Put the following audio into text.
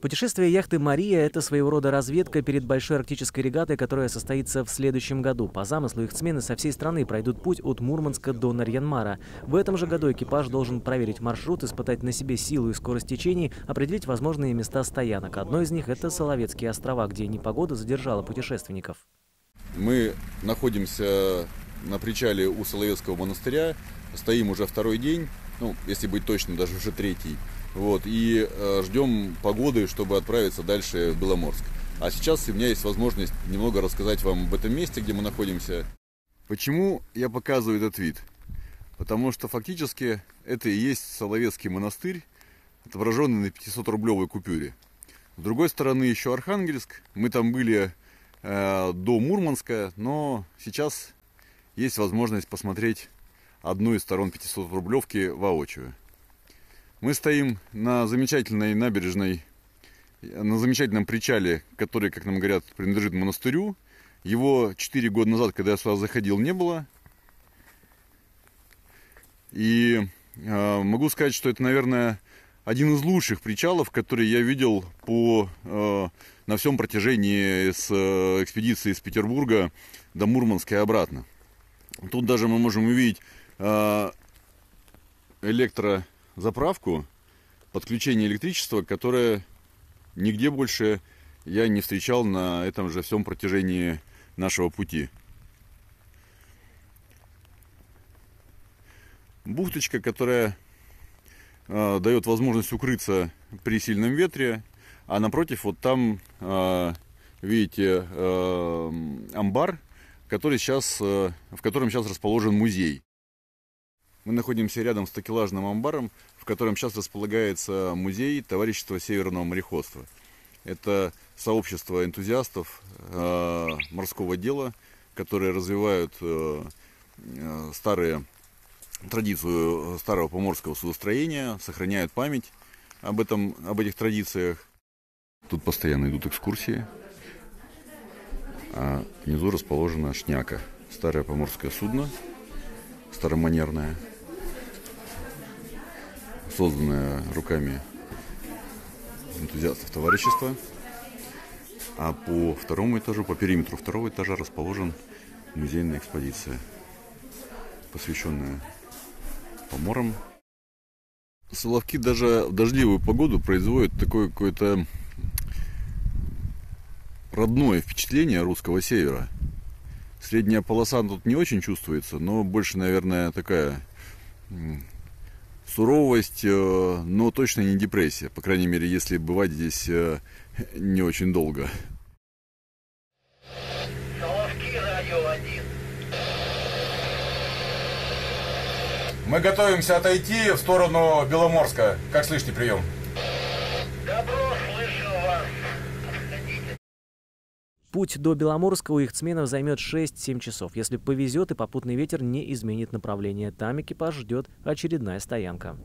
Путешествие яхты «Мария» — это своего рода разведка перед большой арктической регатой, которая состоится в следующем году. По замыслу их смены со всей страны пройдут путь от Мурманска до Нарьянмара. В этом же году экипаж должен проверить маршрут, испытать на себе силу и скорость течений, определить возможные места стоянок. Одно из них — это Соловецкие острова, где непогода задержала путешественников. Мы находимся на причале у Соловецкого монастыря, стоим уже второй день, ну, если быть точным, даже уже третий. Вот, и э, ждем погоды, чтобы отправиться дальше в Беломорск. А сейчас у меня есть возможность немного рассказать вам об этом месте, где мы находимся. Почему я показываю этот вид? Потому что фактически это и есть Соловецкий монастырь, отображенный на 500-рублевой купюре. С другой стороны еще Архангельск. Мы там были э, до Мурманска, но сейчас есть возможность посмотреть одну из сторон 500-рублевки воочию. Мы стоим на замечательной набережной, на замечательном причале, который, как нам говорят, принадлежит монастырю. Его 4 года назад, когда я сюда заходил, не было. И э, могу сказать, что это, наверное, один из лучших причалов, который я видел по, э, на всем протяжении с э, экспедиции из Петербурга до Мурманска и обратно. Тут даже мы можем увидеть э, электро заправку, подключение электричества, которое нигде больше я не встречал на этом же всем протяжении нашего пути. Бухточка, которая э, дает возможность укрыться при сильном ветре, а напротив вот там э, видите э, амбар, который сейчас, э, в котором сейчас расположен музей. Мы находимся рядом с такелажным амбаром, в котором сейчас располагается музей товарищества Северного мореходства. Это сообщество энтузиастов э, морского дела, которые развивают э, э старые традицию старого поморского судостроения, сохраняют память об, этом, об этих традициях. Тут постоянно идут экскурсии. А внизу расположена шняка. Старое поморское судно, староманерное, созданная руками энтузиастов товарищества. А по второму этажу, по периметру второго этажа расположен музейная экспозиция, посвященная поморам. Соловки даже в дождливую погоду производят такое какое-то родное впечатление русского севера. Средняя полоса тут не очень чувствуется, но больше, наверное, такая суровость, э, но точно не депрессия. По крайней мере, если бывать здесь э, не очень долго. Мы готовимся отойти в сторону Беломорска. Как слышите прием? Путь до Беломорска у яхтсменов займет 6-7 часов, если повезет и попутный ветер не изменит направление. Там экипаж ждет очередная стоянка.